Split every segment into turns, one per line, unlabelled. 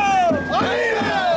Brasil! Arriba!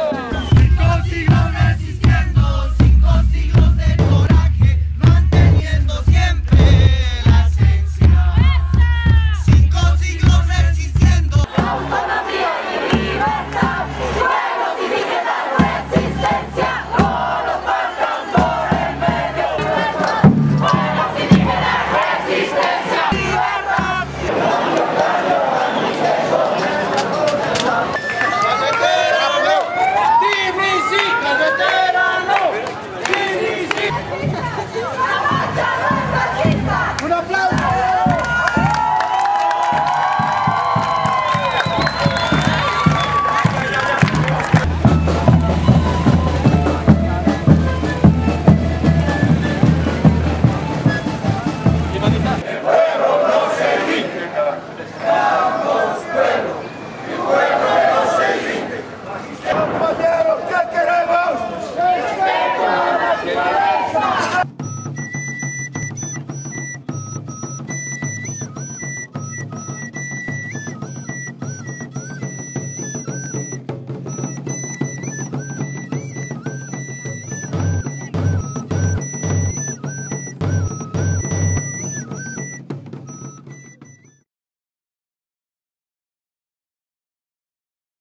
Yeah.